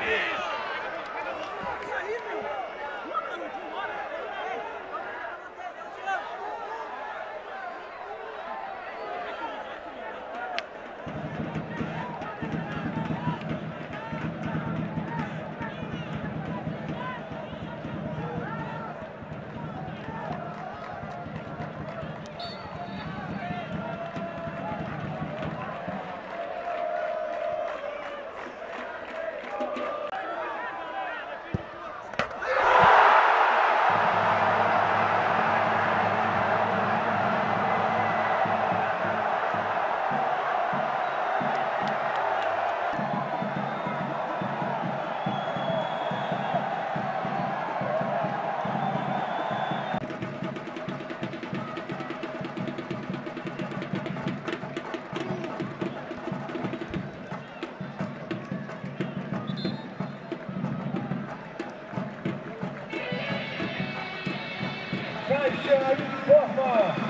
Yeah. Caixa informa.